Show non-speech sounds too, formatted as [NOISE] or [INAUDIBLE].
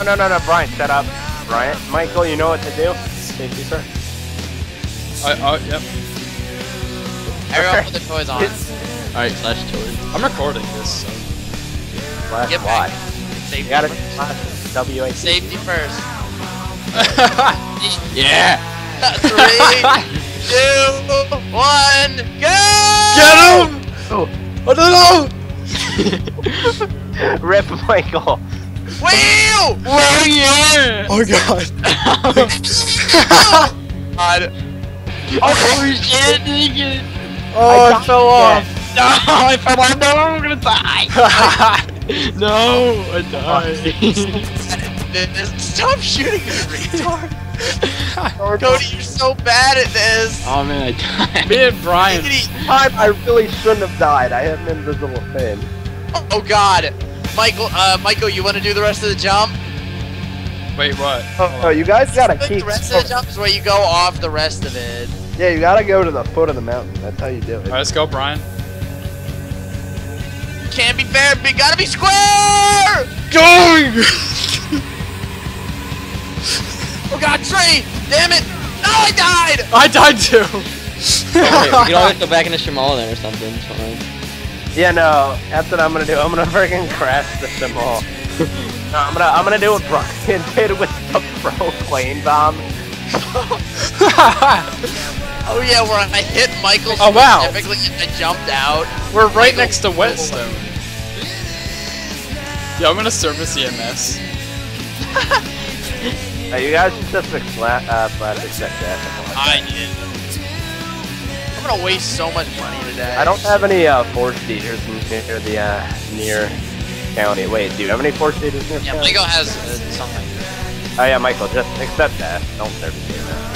No, no, no, no, Brian, shut up. Brian, Michael, you know what to do? Safety first. I, oh, yep. Everyone put the toys on. [LAUGHS] Alright, slash toys. I'm recording this, so. Slash Get Y. back. Safety You gotta first. slash W A. Safety first. [LAUGHS] Yeah! Three, [LAUGHS] two, one, go! Get him! Oh, Oh no no! rip Michael. Wheel! Oh yeah! Oh god. [LAUGHS] God. Oh shit! nigga. Oh, I, got fell off. No, I fell off. No, I'm gonna die. [LAUGHS] [LAUGHS] no, I died. Stop shooting me, retard. Cody, you're so bad at this. oh man, I died. Me and Brian. Giggity. Time I really shouldn't have died. I have an invisible thing. Oh God, Michael. Uh, Michael, you want to do the rest of the jump? Wait, what? Oh, you guys gotta Like keep. the rest of the jump is where you go off the rest of it. Yeah, you gotta go to the foot of the mountain. That's how you do it. Alright, let's go, Brian. Can't be fair, but gotta be square. Going! [LAUGHS] Oh God, tree! Damn it! No, I died. I died too. Okay, we can always [LAUGHS] go back into Shamal then or something. It's fine. Yeah, no, that's what I'm gonna do. I'm gonna [LAUGHS] freaking crash the Shamal. no, I'm gonna I'm gonna do what Brian [LAUGHS] did with the pro plane bomb. [LAUGHS] Oh yeah, where I hit Michael Oh, wow. specifically and I jumped out. We're right next to Whetstone. Yeah, I'm gonna service EMS. Uh, you guys should just fix flat, uh, plastic check that. I did. I'm gonna waste so much money today. I don't have any uh, force feeders near the uh, near county. Wait, do you have any force feeders near Yeah, county? Michael has uh, something. Oh yeah, Michael, just accept that. Don't service you, man.